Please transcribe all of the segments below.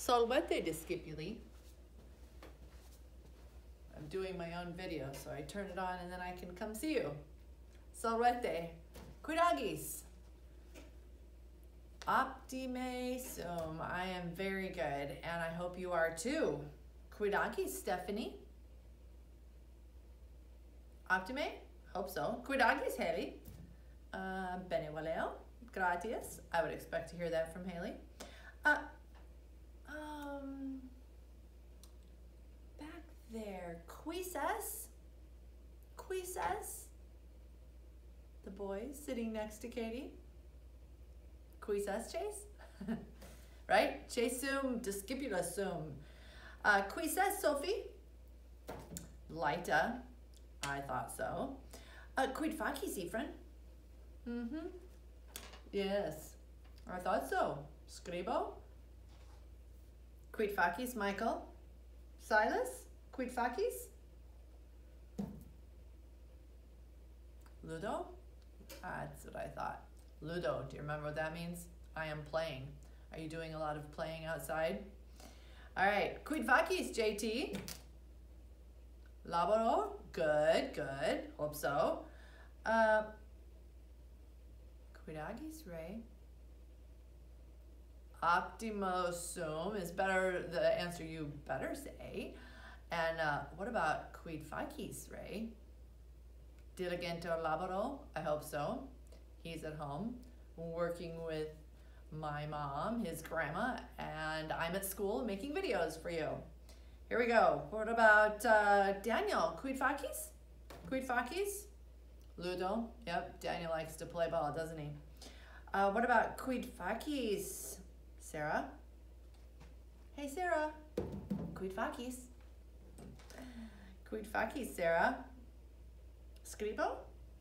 Salvete discipuli. I'm doing my own video, so I turn it on and then I can come see you. Salvete. Cuidagis. Optime sum. I am very good, and I hope you are too. Cuidagis, Stephanie. Optime? Hope so. Cuidagis, Haley. Uh, bene valeo. Gratias. I would expect to hear that from Haley. Uh, um, back there. Quisas? Quisas? The boy sitting next to Katie. Quisas, Chase? right? Chasum, discipula sum. Uh, quisas, Sophie? Lita. I thought so. Uh, quid facis, Ephraim? Mm-hmm. Yes, I thought so. Scribo? Quid facis, Michael? Silas? Quid facis? Ludo? That's what I thought. Ludo, do you remember what that means? I am playing. Are you doing a lot of playing outside? All right, quid facis, JT? Laboro? Good, good. Hope so. Uh, quidagis, Ray? Optimo sum is better, the answer you better say. And uh, what about quid facis, Ray? Diligento laboro? I hope so. He's at home working with my mom, his grandma, and I'm at school making videos for you. Here we go. What about uh, Daniel? Quid facis? Quid facis? Ludo? Yep, Daniel likes to play ball, doesn't he? Uh, what about quid facis? Sarah? Hey, Sarah. Quid facis? Quid facis, Sarah? Scribo?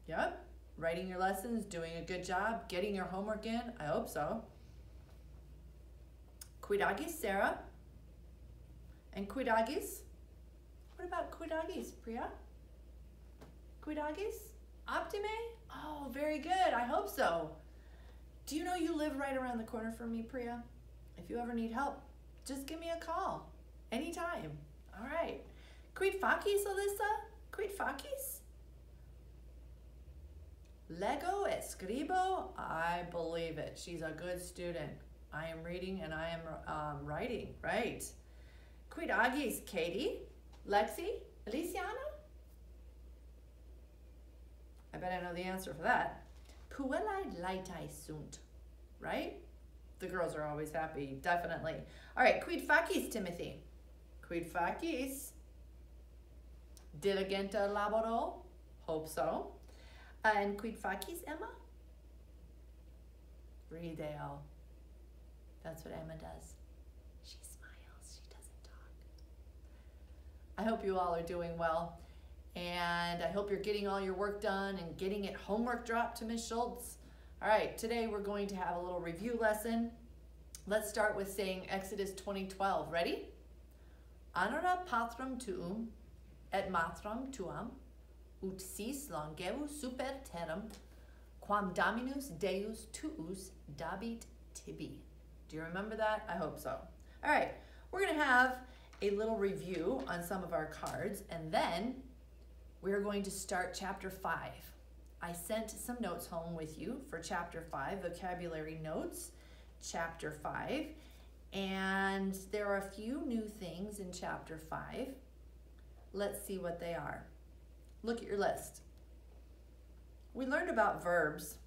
Yep. Writing your lessons, doing a good job, getting your homework in. I hope so. Quidagis, Sarah? And quidagis? What about quidagis, Priya? Quidagis? Optime? Oh, very good. I hope so. Do you know you live right around the corner from me, Priya? If you ever need help, just give me a call. Anytime. All right. Quid facis, Alyssa? Quid facis? Lego escribo? I believe it. She's a good student. I am reading and I am um, writing. Right. Quid agis, Katie? Lexi? Elisiana? I bet I know the answer for that. Puellae laetae sunt. Right? The girls are always happy, definitely. All right, quid facis, Timothy? Quid facis? Diligenta laboro? Hope so. And quid facis, Emma? Rideo. That's what Emma does. She smiles, she doesn't talk. I hope you all are doing well. And I hope you're getting all your work done and getting it homework dropped to Miss Schultz. All right, today we're going to have a little review lesson. Let's start with saying Exodus 20:12. Ready? Anara patrum tuum et matram tuam ut sis longevus super terram quam dominus deus tuus dabit tibi. Do you remember that? I hope so. All right, we're gonna have a little review on some of our cards and then we're going to start chapter five. I sent some notes home with you for chapter five, vocabulary notes, chapter five. And there are a few new things in chapter five. Let's see what they are. Look at your list. We learned about verbs.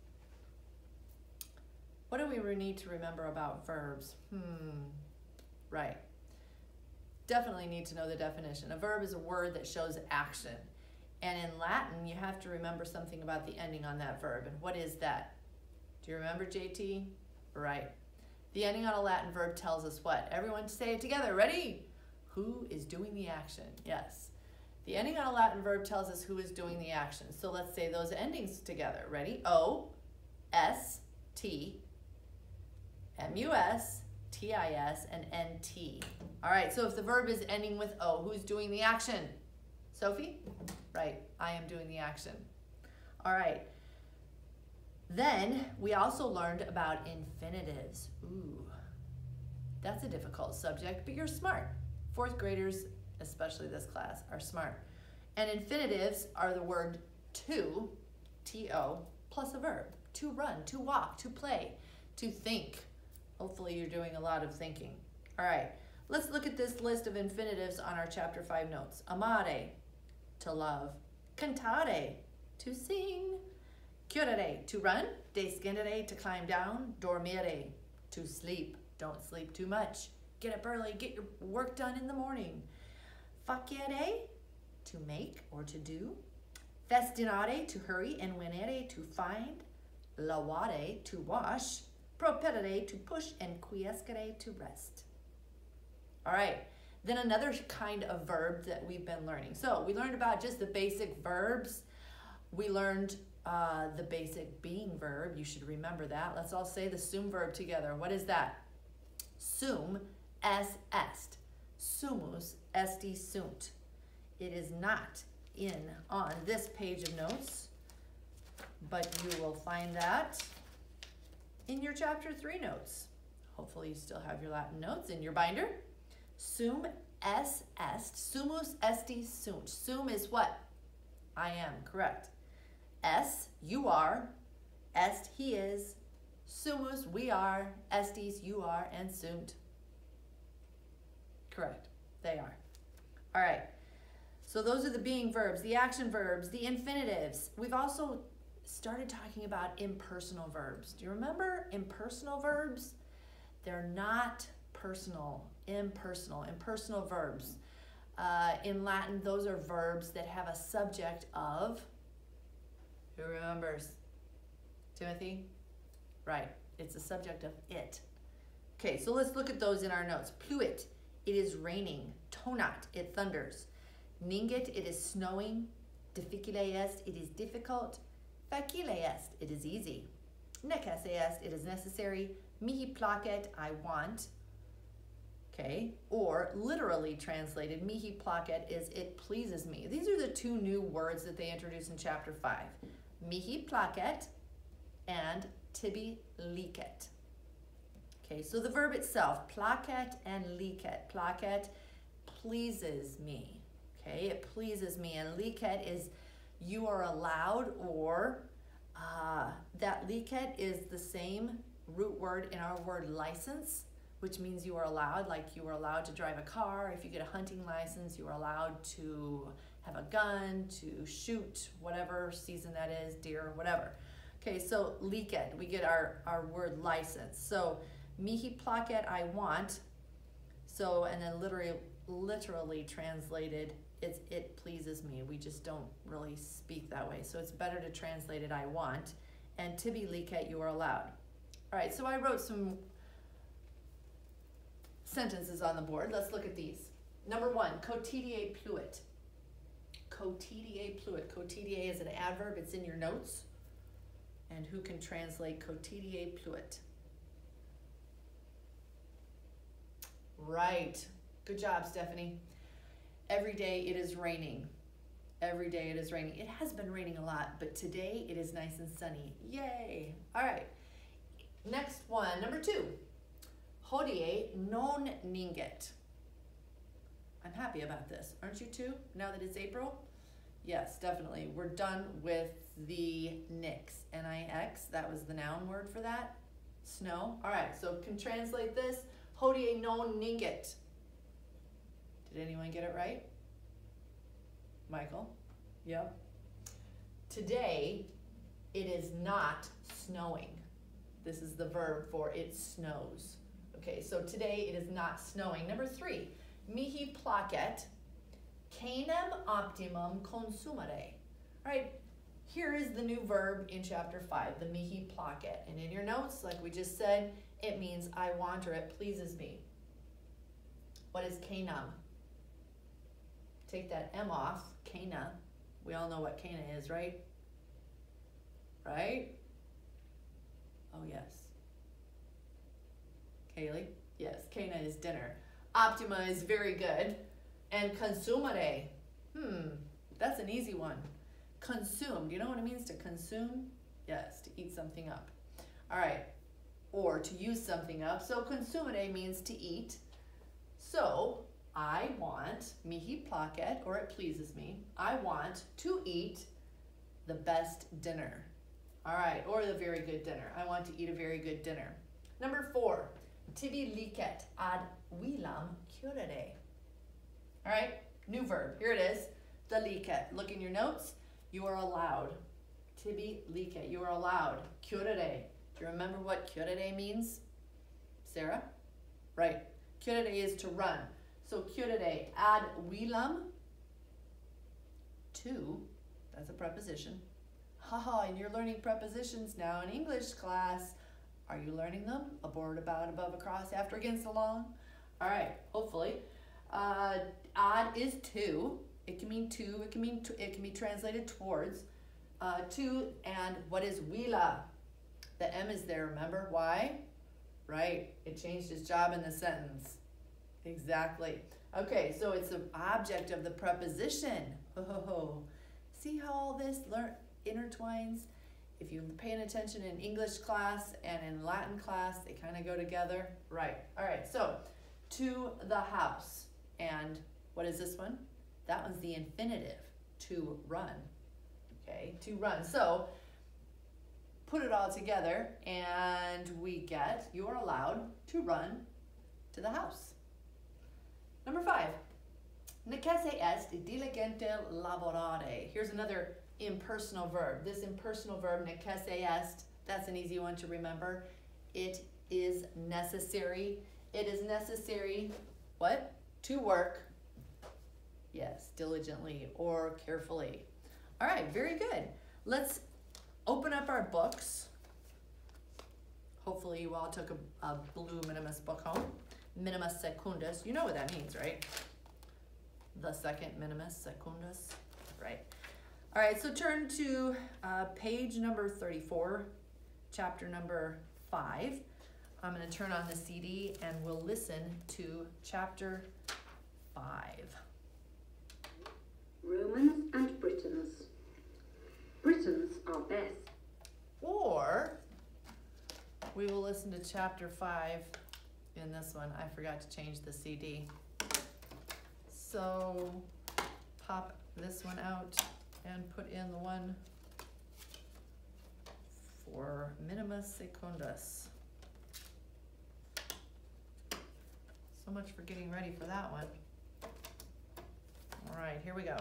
What do we need to remember about verbs? Hmm, right. Definitely need to know the definition. A verb is a word that shows action. And in Latin, you have to remember something about the ending on that verb. And what is that? Do you remember, JT? Right. The ending on a Latin verb tells us what? Everyone say it together. Ready? Who is doing the action? Yes. The ending on a Latin verb tells us who is doing the action. So let's say those endings together. Ready? O, S, T, M, U, S, T, I, S, and N, T. All right, so if the verb is ending with O, who's doing the action? Sophie? Right, I am doing the action. All right. Then we also learned about infinitives. Ooh. That's a difficult subject, but you're smart. Fourth graders, especially this class, are smart. And infinitives are the word to, T O, plus a verb. To run, to walk, to play, to think. Hopefully, you're doing a lot of thinking. All right, let's look at this list of infinitives on our chapter 5 notes. Amare, to love. Cantare, to sing. Curare, to run. Descendere, to climb down. Dormire, to sleep. Don't sleep too much. Get up early, get your work done in the morning. Facere, to make or to do. Festinare, to hurry, and venere, to find. Lavare, to wash. Propellere, to push, and quiescere, to rest. All right, then another kind of verb that we've been learning. So we learned about just the basic verbs. We learned uh, the basic being verb. You should remember that. Let's all say the sum verb together. What is that? Sum es est. Sumus esti sunt. It is not in on this page of notes, but you will find that in your chapter 3 notes. Hopefully you still have your Latin notes in your binder. Sum es est. Sumus esti sunt. Sum is what? I am, correct. S, you are. Est, he is. Sumus, we are. Estis, you are. And sunt. Correct. They are. All right. So those are the being verbs, the action verbs, the infinitives. We've also started talking about impersonal verbs. Do you remember impersonal verbs? They're not personal, impersonal, impersonal verbs. Uh, in Latin, those are verbs that have a subject of. Who remembers? Timothy? Right. It's a subject of it. Okay, so let's look at those in our notes. Pluit, it is raining. Tonat, it thunders. Ningit, it is snowing. Difficile est, it is difficult. Facile est, it is easy. Necesse est, it is necessary. Mihi placet, I want. Okay, or literally translated, mihi placet is it pleases me. These are the two new words that they introduce in chapter 5. Mihi placet and tibi licet. Okay, so the verb itself, placet and licet. Placet pleases me. Okay, it pleases me. And licet is you are allowed, or uh, that licet is the same root word in our word license, which means you are allowed, like you are allowed to drive a car. If you get a hunting license, you are allowed to have a gun, to shoot whatever season that is, deer, whatever. Okay, so licet, we get our, our word license. So mihi placet, I want. So, and then literally, literally translated, it's it pleases me. We just don't really speak that way. So it's better to translate it I want. And tibi licet, you are allowed. All right, so I wrote some sentences on the board. Let's look at these. Number one, cotidie pluit. Cotidie pluit. Cotidie is an adverb, it's in your notes. And who can translate cotidie pluit? Right. Good job, Stephanie. Every day it is raining. Every day it is raining. It has been raining a lot, but today it is nice and sunny. Yay. All right. Next one, number two. Hodie non ninget. I'm happy about this. Aren't you too? Now that it's April? Yes, definitely. We're done with the nix. N-I-X. That was the noun word for that. Snow. All right, so can translate this. Hodie non ninget. Did anyone get it right? Michael? Yep. Today, it is not snowing. This is the verb for it snows. Okay, so today it is not snowing. Number three, mihi placet, canem optimum consumere. All right, here is the new verb in chapter five, the mihi placet. And in your notes, like we just said, it means I want or it pleases me. What is canem? Take that M off, cana. We all know what cana is, right? Right? Oh, yes. Kaylee? Yes, cana is dinner. Optima is very good. And consumere, hmm, that's an easy one. Consume, do you know what it means to consume? Yes, to eat something up. All right. Or to use something up. So consumere means to eat. So I want, mihi placet, or it pleases me, I want to eat the best dinner. All right, or the very good dinner. I want to eat a very good dinner. Number four, tibi licet ad vilam curere. All right, new verb. Here it is, the licet. Look in your notes. You are allowed. Tibi licet. You are allowed. Curere. You remember what curere means? Sarah? Right. Curere is to run. So curere ad vilam to, that's a preposition. Haha, and you're learning prepositions now in English class. Are you learning them? Aboard, about, above, across, after, against, along? All right, hopefully. Uh, ad is to. It can mean to. It can mean to, it can be translated towards. Uh, to and what is wila? The M is there. Remember why? Right. It changed its job in the sentence. Exactly. Okay, so it's the object of the preposition. Oh, see how all this intertwines? If you're paying attention in English class and in Latin class, they kind of go together. Right. All right. So, to the house. And what is this one? That one's the infinitive, to run. Okay, to run. So, put it all together and we get you're allowed to run to the house. Number five, necesse est diligente laborare. Here's another impersonal verb. This impersonal verb, necesse est, that's an easy one to remember. It is necessary. It is necessary, what? To work. Yes, diligently or carefully. All right, very good. Let's open up our books. Hopefully you all took a, a blue Minimus book home. Minimus secundus. You know what that means, right? The second Minimus secundus. Right. All right, so turn to uh, page number 34, chapter number 5. I'm going to turn on the CD and we'll listen to chapter 5. Romans and Britons. Britons are best. Or we will listen to chapter 5 in this one. I forgot to change the CD. So pop this one out and put in the one for minimus secundus. So much for getting ready for that one. All right, here we go.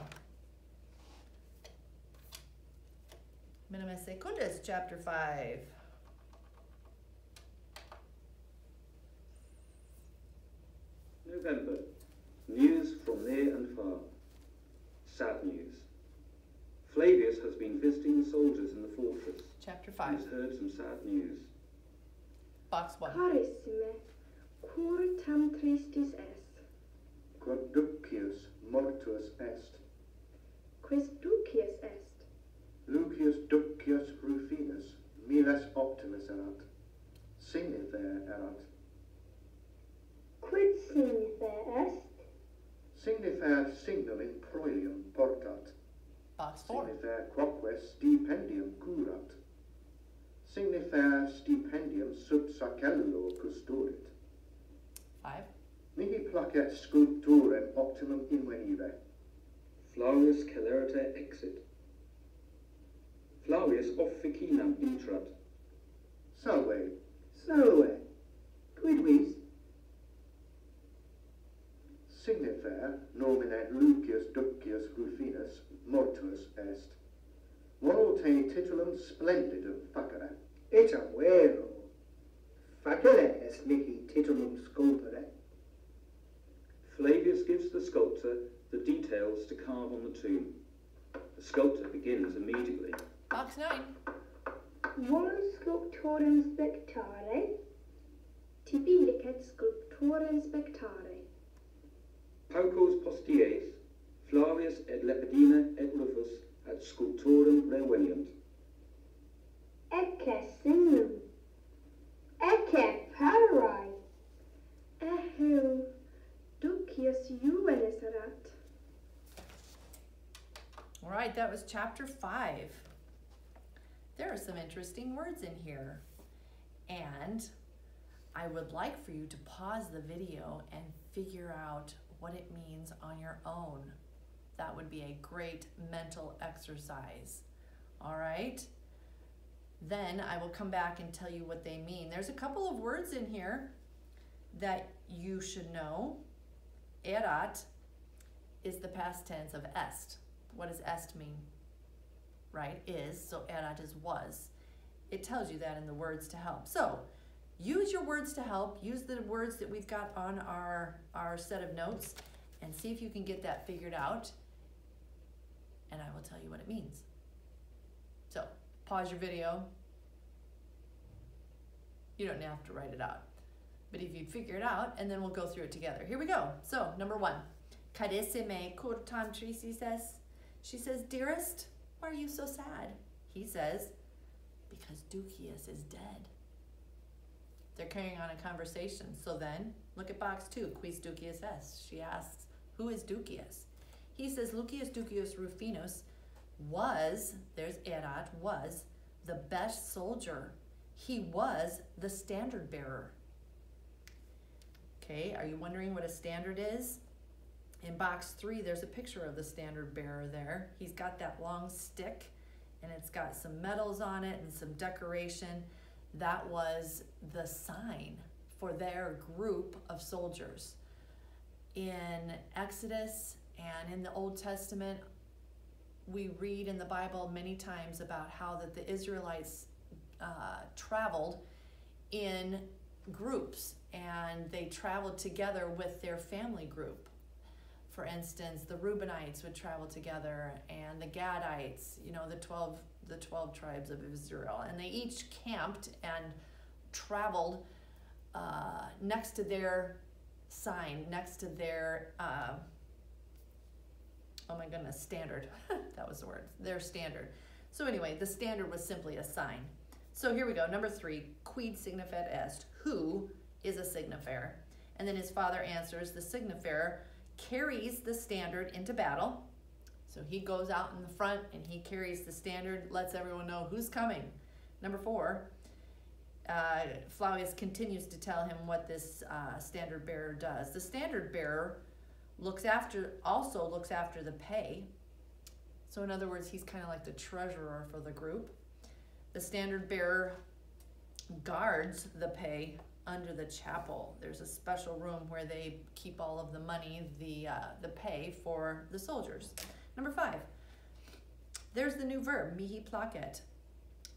Minimus secundus, chapter 5. November. News from near and far. Sad news. Flavius has been visiting the soldiers in the fortress. Chapter He 5. has heard some sad news. Box 1. Carissime, cur tam tristis est, Quod duccius mortuus est, quis duccius est, Lucius Ducius Rufinus, miles optimus erat. Sine erat. Quid sine est? Sine there signum in proelium portat. Box four. Sine quoque stipendium curat. Sine stipendium sub sacello custorit. Five. Mihi placet sculpturem optimum invenire. Florius celeriter exit. Flavius officinam intrat. salve, salve, quid vis, signifer nomine Lucius Duccius Rufinus mortuus est, volte titulum splendidum facere, Eta vero. Facile est mihi titulum sculpere. Flavius gives the sculptor the details to carve on the tomb. The sculptor begins immediately. Box 9. vol sculptorem spectare, tibi licet sculptorem spectare, Paucos posties, Flavius et Lepidina et Rufus ad sculptorem reveniunt. ecce signum, ecce parai, eheu duccius juvenis erat. All right, that was chapter 5. There are some interesting words in here. And I would like for you to pause the video and figure out what it means on your own. That would be a great mental exercise. All right? Then I will come back and tell you what they mean. There's a couple of words in here that you should know. Erat is the past tense of est. What does est mean? Right? Is. So erat is was. It tells you that in the words to help. So use your words to help. Use the words that we've got on our, our set of notes and see if you can get that figured out. And I will tell you what it means. So pause your video. You don't have to write it out. But if you figure it out, and then we'll go through it together. Here we go. So, number one. Carisime kurtam Tracy says. She says, Dearest, why are you so sad? He says, Because Duccius is dead. They're carrying on a conversation. So then, look at box two. Quis Duccius est? She asks, Who is Duccius? He says, Lucius Duccius Rufinus was, there's Erat, was the best soldier. He was the standard bearer. Okay, are you wondering what a standard is? In box three, there's a picture of the standard bearer there. He's got that long stick and it's got some medals on it and some decoration. That was the sign for their group of soldiers. In Exodus and in the Old Testament, we read in the Bible many times about how that the Israelites uh, traveled in groups and they traveled together with their family group. For instance, the Reubenites would travel together and the Gadites, you know, the 12 the 12 tribes of Israel, and they each camped and traveled uh, next to their sign, next to their uh, oh my goodness, standard. that was the word. Their standard. So anyway, the standard was simply a sign. So here we go. Number three, quid significat est. Who is a signifier? And then his father answers, the signifier carries the standard into battle. So he goes out in the front and he carries the standard, lets everyone know who's coming. Number four, uh, Flavius continues to tell him what this uh, standard bearer does. The standard bearer looks after also looks after the pay. So in other words, he's kind of like the treasurer for the group. The standard bearer guards the pay under the chapel. There's a special room where they keep all of the money, the uh, the pay for the soldiers. Number five. There's the new verb, mihi placet.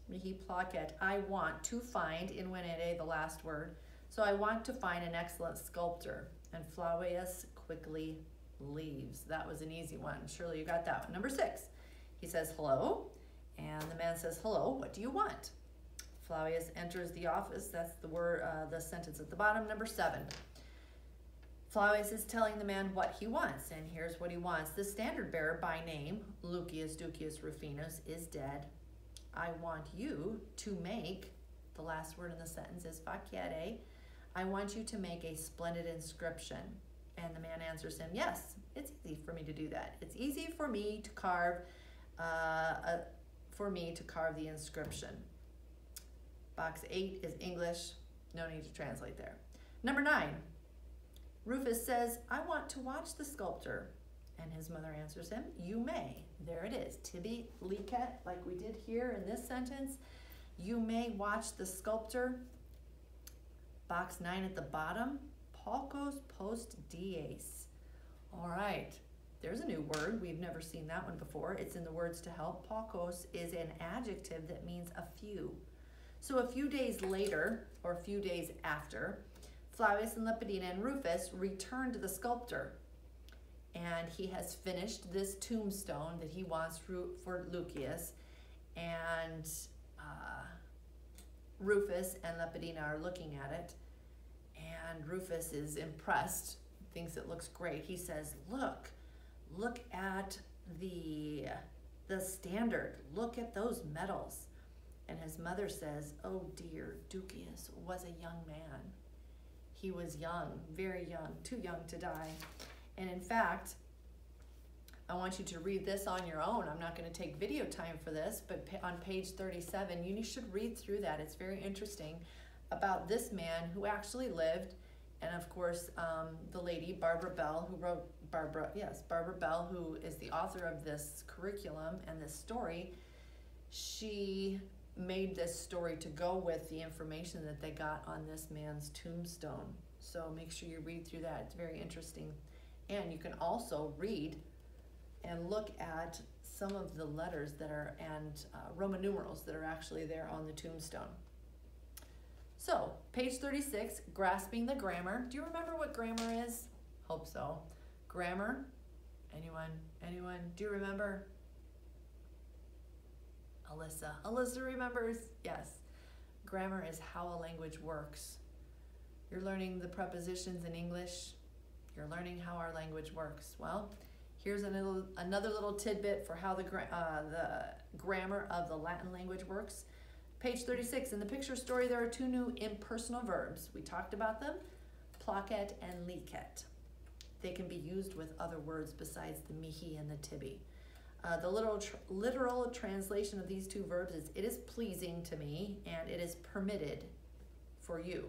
Mihi placet. I want to find in venere, the last word. So I want to find an excellent sculptor. And Flavius quickly leaves. That was an easy one. Surely you got that one. Number six, he says hello, and the man says hello. What do you want? Flavius enters the office. That's the word, uh, the sentence at the bottom. Number seven. Flavius is telling the man what he wants, and here's what he wants. The standard bearer by name, Lucius Duccius Rufinus, is dead. I want you to make, the last word in the sentence is facere, I want you to make a splendid inscription and the man answers him, Yes, it's easy for me to do that. It's easy for me to carve, uh, a, for me to carve the inscription. Box eight is English. No need to translate there. Number nine, Rufus says, I want to watch the sculptor. And his mother answers him, You may. There it is. Tibi licet, like we did here in this sentence. You may watch the sculptor. Box nine at the bottom, Palcos post dies. All right, there's a new word. We've never seen that one before. It's in the words to help. Palcos is an adjective that means a few. So a few days later, or a few days after, Flavius and Lepidina and Rufus return to the sculptor. And he has finished this tombstone that he wants for Lucius. And uh, Rufus and Lepidina are looking at it and Rufus is impressed, thinks it looks great. He says, "Look, look at the the standard. Look at those medals." And his mother says, "Oh dear, Duccius was a young man. He was young, very young, too young to die." And in fact, I want you to read this on your own. I'm not going to take video time for this, but on page 37, you should read through that. It's very interesting about this man who actually lived, and of course, um, the lady, Barbara Bell, who wrote Barbara, yes, Barbara Bell, who is the author of this curriculum and this story, she made this story to go with the information that they got on this man's tombstone. So make sure you read through that. It's very interesting. And you can also read and look at some of the letters that are and uh, Roman numerals that are actually there on the tombstone. So, page 36, grasping the grammar. Do you remember what grammar is? Hope so. Grammar? Anyone? Anyone? Do you remember? Alyssa. Alyssa remembers? Yes. Grammar is how a language works. You're learning the prepositions in English. You're learning how our language works. Well, here's another, another little tidbit for how the, uh, the grammar of the Latin language works. Page 36, in the picture story, there are two new impersonal verbs. We talked about them, placet and licet. They can be used with other words besides the mihi and the tibi. Uh, the literal, tr literal translation of these two verbs is it is pleasing to me and it is permitted for you,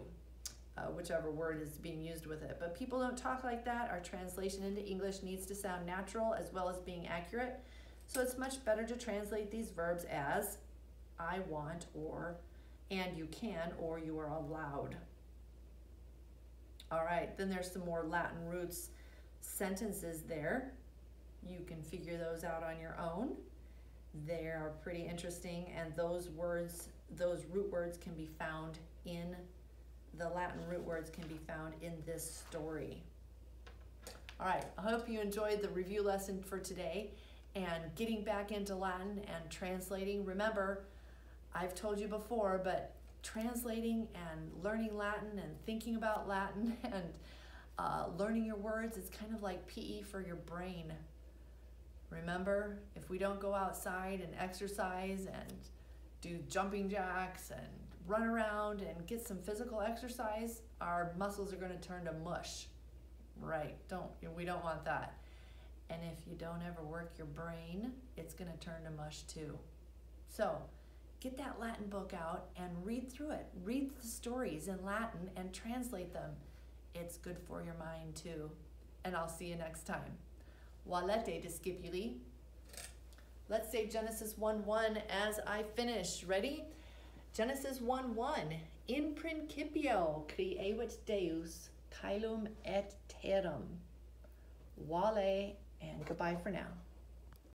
uh, whichever word is being used with it. But people don't talk like that. Our translation into English needs to sound natural as well as being accurate. So it's much better to translate these verbs as I want or and you can or you are allowed. All right, then there's some more Latin roots sentences there. You can figure those out on your own. They're pretty interesting, and those words, those root words can be found in the Latin root words can be found in this story. All right, I hope you enjoyed the review lesson for today and getting back into Latin and translating. Remember, I've told you before, but translating and learning Latin and thinking about Latin and uh, learning your words is kind of like PE for your brain. Remember, if we don't go outside and exercise and do jumping jacks and run around and get some physical exercise, our muscles are going to turn to mush. Right? Don't we don't want that. And if you don't ever work your brain, it's going to turn to mush too. So, get that Latin book out and read through it. Read the stories in Latin and translate them. It's good for your mind too. And I'll see you next time. Valete discipuli. Let's say Genesis 1 1 as I finish. Ready? Genesis 1 1. In principio creavit Deus caelum et terram. Wale and goodbye for now.